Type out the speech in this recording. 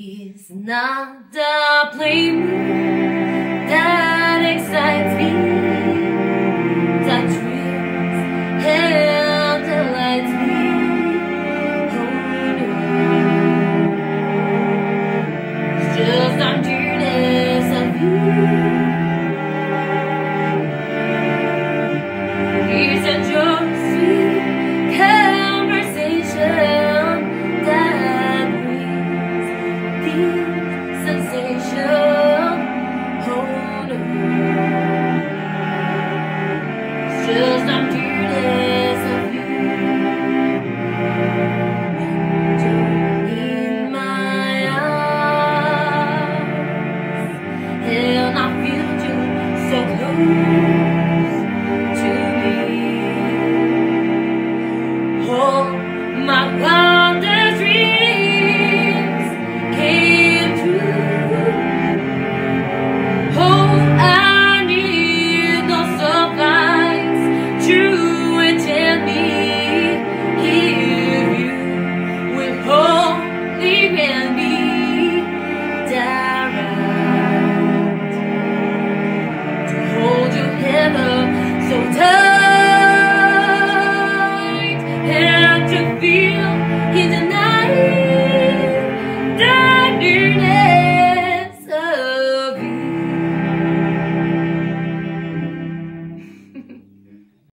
He's not the playboy thank you.